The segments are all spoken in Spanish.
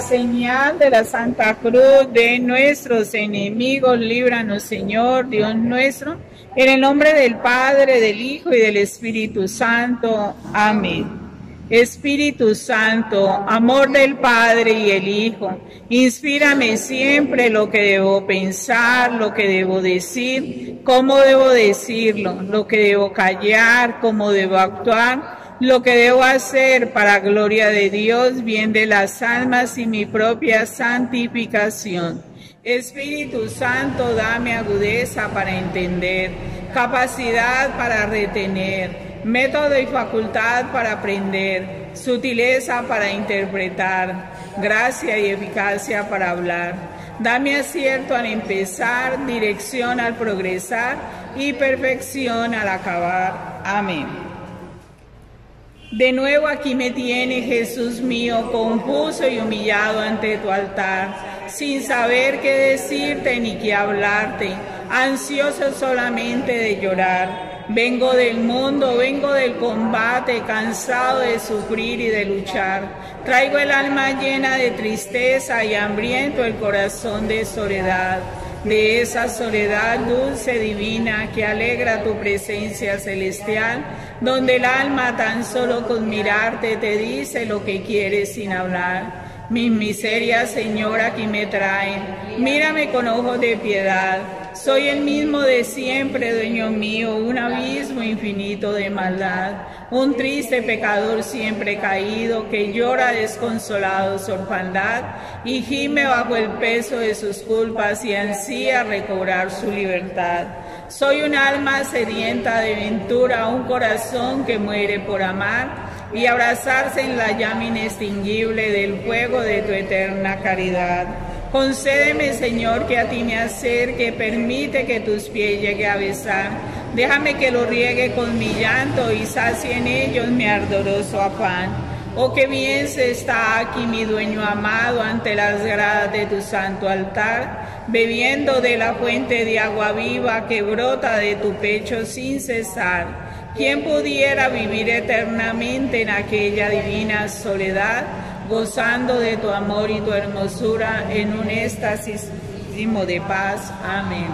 señal de la Santa Cruz de nuestros enemigos, líbranos, Señor, Dios nuestro, en el nombre del Padre, del Hijo y del Espíritu Santo. Amén. Espíritu Santo, amor del Padre y el Hijo, inspírame siempre lo que debo pensar, lo que debo decir, cómo debo decirlo, lo que debo callar, cómo debo actuar, lo que debo hacer para gloria de Dios, bien de las almas y mi propia santificación. Espíritu Santo, dame agudeza para entender, capacidad para retener método y facultad para aprender, sutileza para interpretar, gracia y eficacia para hablar. Dame acierto al empezar, dirección al progresar y perfección al acabar. Amén. De nuevo aquí me tiene Jesús mío, confuso y humillado ante tu altar, sin saber qué decirte ni qué hablarte, ansioso solamente de llorar Vengo del mundo, vengo del combate, cansado de sufrir y de luchar. Traigo el alma llena de tristeza y hambriento el corazón de soledad. De esa soledad dulce divina que alegra tu presencia celestial, donde el alma tan solo con mirarte te dice lo que quieres sin hablar. Mis miserias, Señor, aquí me traen. Mírame con ojos de piedad soy el mismo de siempre, dueño mío, un abismo infinito de maldad, un triste pecador siempre caído que llora desconsolado su orfandad y gime bajo el peso de sus culpas y ansía recobrar su libertad. Soy un alma sedienta de ventura, un corazón que muere por amar y abrazarse en la llama inextinguible del fuego de tu eterna caridad. Concédeme, Señor, que a ti me acerque, permite que tus pies llegue a besar. Déjame que lo riegue con mi llanto y sacie en ellos mi ardoroso afán. Oh, que bien se está aquí mi dueño amado ante las gradas de tu santo altar, bebiendo de la fuente de agua viva que brota de tu pecho sin cesar. ¿Quién pudiera vivir eternamente en aquella divina soledad? gozando de tu amor y tu hermosura en un éxtasis de paz. Amén.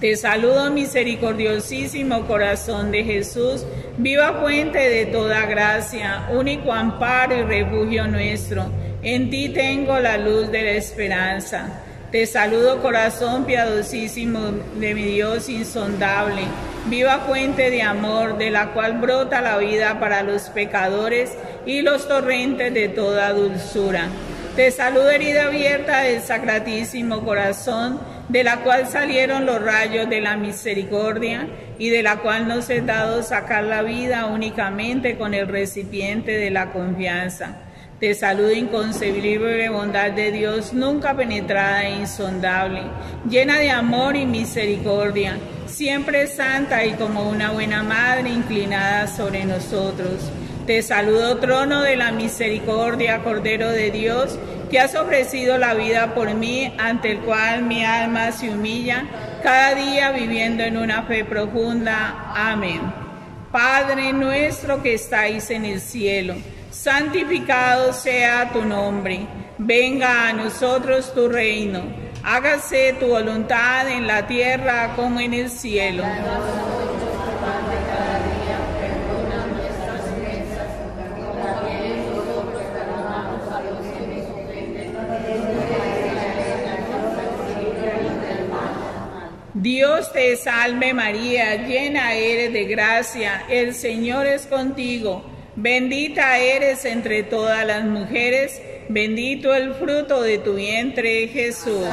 Te saludo, misericordiosísimo corazón de Jesús, viva fuente de toda gracia, único amparo y refugio nuestro. En ti tengo la luz de la esperanza. Te saludo corazón piadosísimo de mi Dios insondable, viva fuente de amor de la cual brota la vida para los pecadores y los torrentes de toda dulzura. Te saludo herida abierta del sacratísimo corazón, de la cual salieron los rayos de la misericordia y de la cual nos es dado sacar la vida únicamente con el recipiente de la confianza. Te saludo inconcebible bondad de Dios, nunca penetrada e insondable, llena de amor y misericordia, siempre santa y como una buena madre inclinada sobre nosotros. Te saludo trono de la misericordia, Cordero de Dios, que has ofrecido la vida por mí, ante el cual mi alma se humilla, cada día viviendo en una fe profunda. Amén. Padre nuestro que estáis en el cielo santificado sea tu nombre, venga a nosotros tu reino, hágase tu voluntad en la tierra como en el cielo. Dios te salve María, llena eres de gracia, el Señor es contigo Bendita eres entre todas las mujeres, bendito el fruto de tu vientre, Jesús.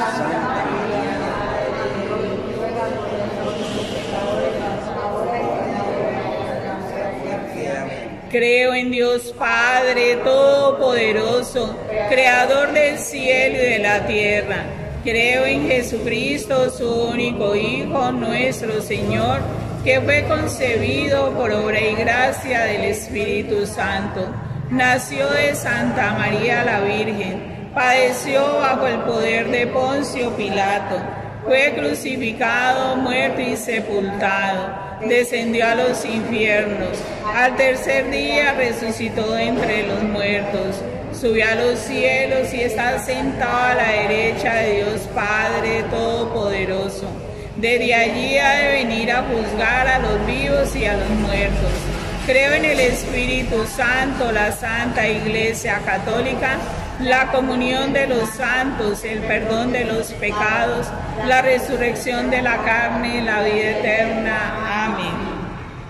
Creo en Dios Padre Todopoderoso, Creador del cielo y de la tierra. Creo en Jesucristo, su único Hijo, nuestro Señor que fue concebido por obra y gracia del Espíritu Santo. Nació de Santa María la Virgen, padeció bajo el poder de Poncio Pilato, fue crucificado, muerto y sepultado, descendió a los infiernos, al tercer día resucitó entre los muertos. Subió a los cielos y está sentado a la derecha de Dios Padre Todopoderoso. Desde allí ha de venir a juzgar a los vivos y a los muertos. Creo en el Espíritu Santo, la Santa Iglesia Católica, la comunión de los santos, el perdón de los pecados, la resurrección de la carne, la vida eterna. Amén.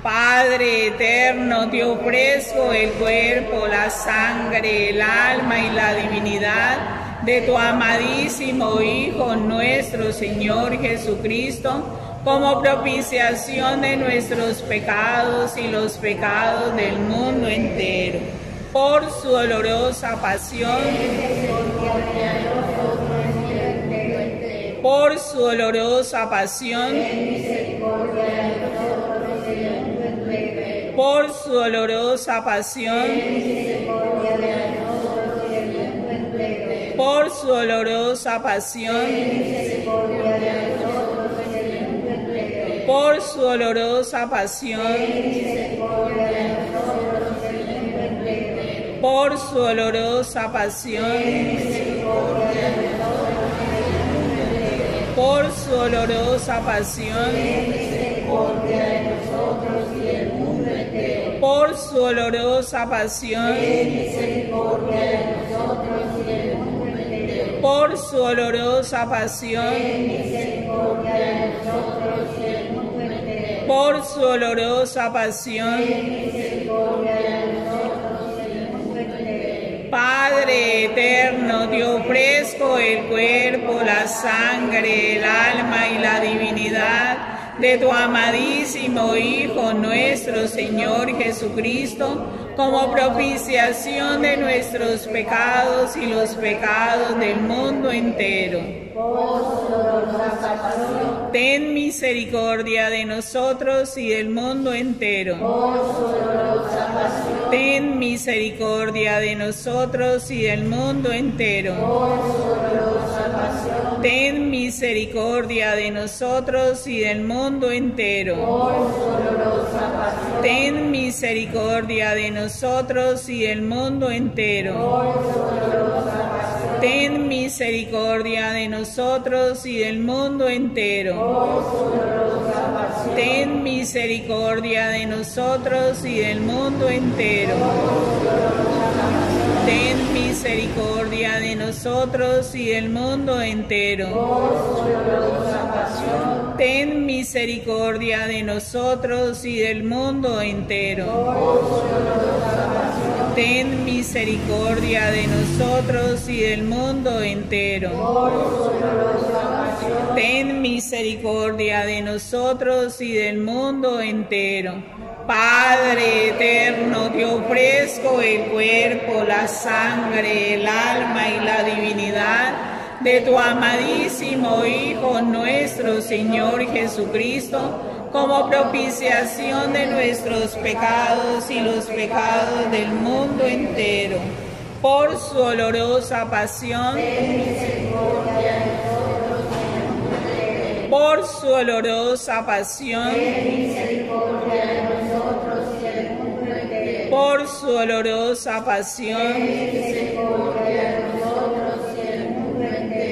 Padre eterno, te ofrezco el cuerpo, la sangre, el alma y la divinidad de tu amadísimo Hijo nuestro Señor Jesucristo, como propiciación de nuestros pecados y los pecados del mundo entero. Por su dolorosa pasión, por su dolorosa pasión, por su dolorosa pasión, por su dolorosa pasión, por su dolorosa pasión, por su dolorosa pasión, por su dolorosa pasión, por su dolorosa pasión, por su dolorosa pasión, por su dolorosa pasión. Padre eterno, te ofrezco el cuerpo, la sangre, el alma y la divinidad de tu amadísimo Hijo nuestro Señor Jesucristo, como propiciación de nuestros pecados y los pecados del mundo entero. Ten misericordia de nosotros y del mundo entero. Ten misericordia de nosotros y del mundo entero. Ten misericordia de nosotros y del mundo entero. Ten misericordia de nosotros y del mundo entero. Ten misericordia de nosotros y del mundo entero. Ten misericordia de nosotros y del mundo entero. Ten misericordia de nosotros y del mundo entero. Ten misericordia de nosotros y del mundo entero. Ten misericordia de nosotros y del mundo entero. Ten misericordia de nosotros y del mundo entero. Padre eterno, te ofrezco el cuerpo, la sangre, el alma y la divinidad de tu amadísimo Hijo nuestro Señor Jesucristo, como propiciación de nuestros pecados y los pecados del mundo entero. Por su dolorosa pasión, por su olorosa pasión, misericordia de nosotros y. Por su olorosa pasión.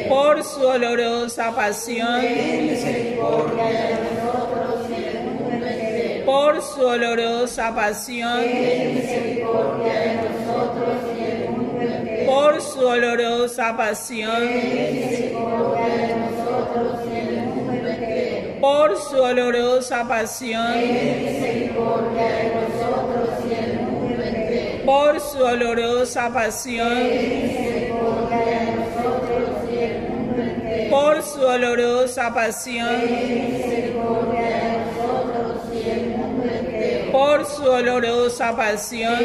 Por su olorosa pasión, misericordia de nosotros y del mundo entero. Por su olorosa pasión. Por su olorosa pasión por su olorosa pasión, ten misericordia de nosotros y mundo entero. Por su olorosa pasión. Por su olorosa pasión. Por su olorosa pasión,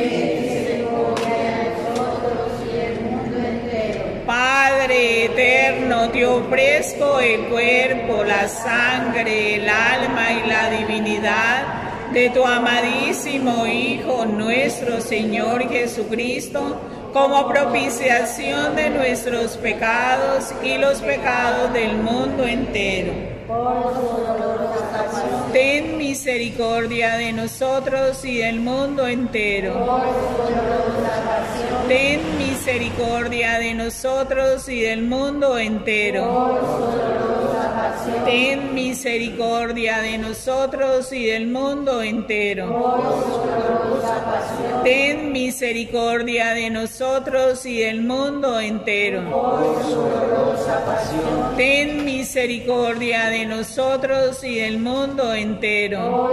Padre eterno, te ofrezco el cuerpo, la sangre, el alma y la divinidad de tu amadísimo Hijo nuestro Señor Jesucristo, como propiciación de nuestros pecados y los pecados del mundo entero. Ten misericordia de nosotros y del mundo entero. Ten misericordia de nosotros y del mundo entero. Ten misericordia de nosotros y del mundo entero. Ten misericordia de nosotros y del mundo entero. Ten misericordia de nosotros y del mundo entero.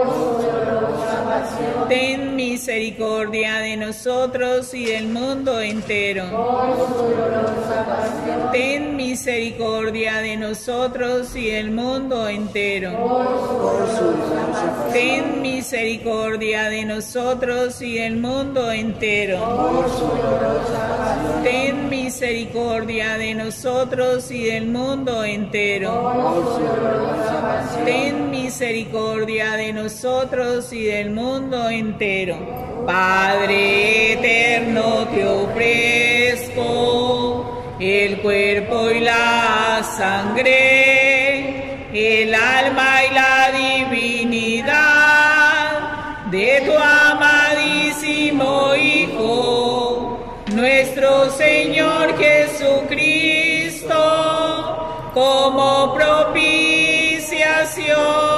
Ten misericordia de nosotros y del mundo entero. Ten misericordia de nosotros y del mundo entero. Ten misericordia de nosotros y del mundo entero. Ten misericordia de y del mundo entero. Ten misericordia de nosotros y del mundo entero. Padre eterno, te ofrezco el cuerpo y la sangre, el alma y la divinidad de tu amadísimo Hijo, nuestro Señor Jesucristo, como propiciación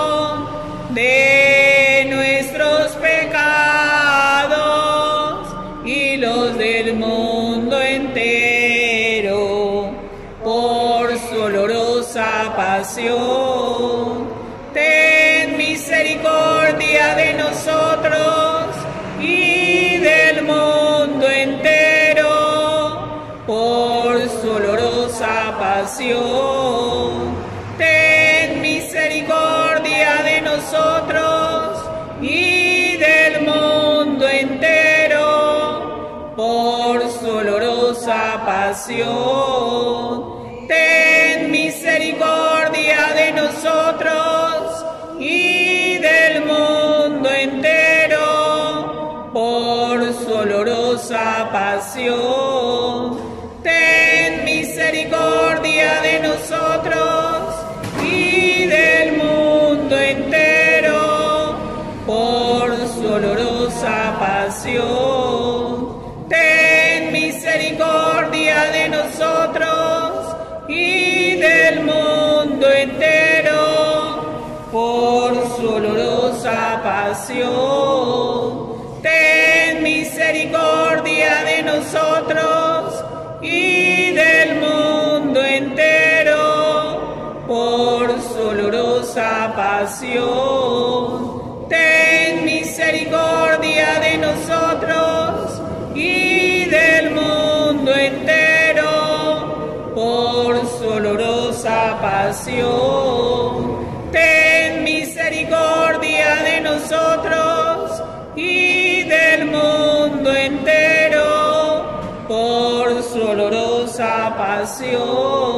Ten misericordia de nosotros y del mundo entero, por su olorosa pasión. Ten misericordia de nosotros y del mundo entero, por su olorosa pasión. Ten misericordia Ten misericordia de nosotros y del mundo entero, por su olorosa pasión. Ten misericordia de nosotros y del mundo entero, por su olorosa pasión.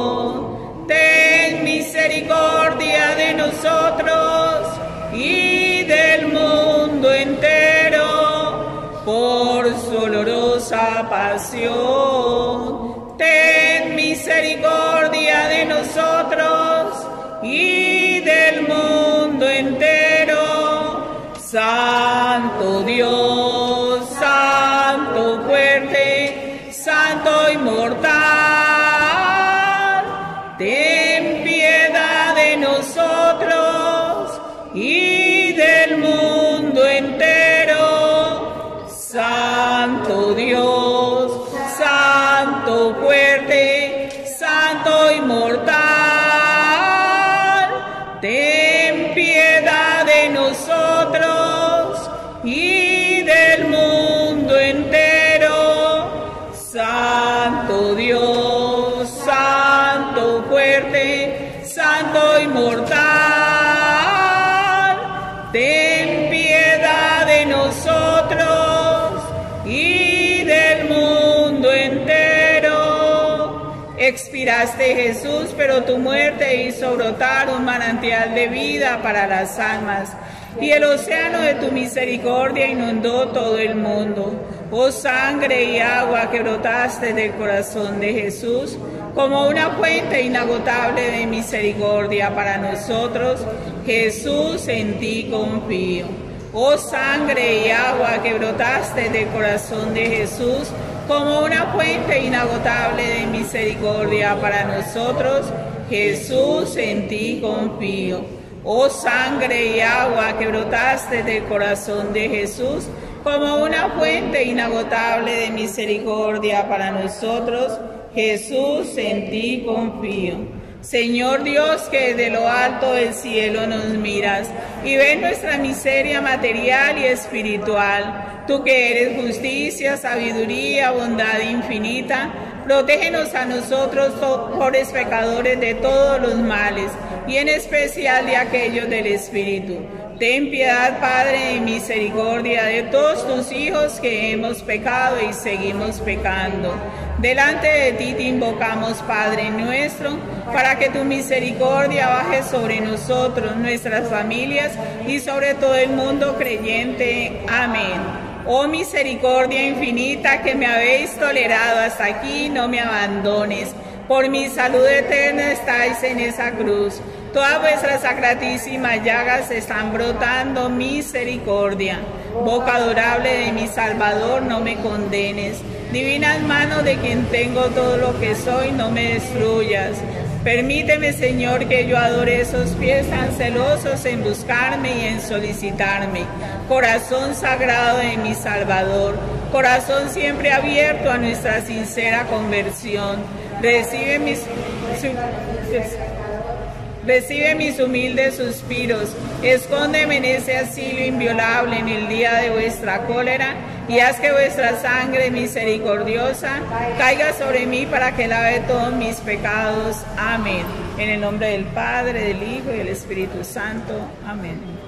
Ten misericordia de nosotros y del mundo entero. Santo y del mundo entero. Santo Dios, Santo fuerte, Santo inmortal, ten piedad de nosotros y del mundo entero. Expiraste Jesús, pero tu muerte hizo brotar un manantial de vida para las almas. Y el océano de tu misericordia inundó todo el mundo. Oh sangre y agua que brotaste del corazón de Jesús, como una fuente inagotable de misericordia para nosotros, Jesús en ti confío. Oh sangre y agua que brotaste del corazón de Jesús, como una fuente inagotable de misericordia para nosotros. Jesús, en ti confío. Oh sangre y agua que brotaste del corazón de Jesús, como una fuente inagotable de misericordia para nosotros. Jesús, en ti confío. Señor Dios, que de lo alto del cielo nos miras y ves nuestra miseria material y espiritual. Tú que eres justicia, sabiduría, bondad infinita, protégenos a nosotros, pobres pecadores, de todos los males y en especial de aquellos del Espíritu. Ten piedad, Padre, y misericordia de todos tus hijos que hemos pecado y seguimos pecando. Delante de ti te invocamos, Padre nuestro, para que tu misericordia baje sobre nosotros, nuestras familias y sobre todo el mundo creyente. Amén. Oh misericordia infinita que me habéis tolerado hasta aquí, no me abandones. Por mi salud eterna estáis en esa cruz. Todas vuestras sacratísimas llagas están brotando misericordia. Boca adorable de mi Salvador, no me condenes. Divinas manos de quien tengo todo lo que soy, no me destruyas. Permíteme, Señor, que yo adore esos pies tan celosos en buscarme y en solicitarme. Corazón sagrado de mi Salvador, corazón siempre abierto a nuestra sincera conversión. Recibe mis Recibe mis humildes suspiros, escóndeme en ese asilo inviolable en el día de vuestra cólera y haz que vuestra sangre misericordiosa caiga sobre mí para que lave todos mis pecados. Amén. En el nombre del Padre, del Hijo y del Espíritu Santo. Amén.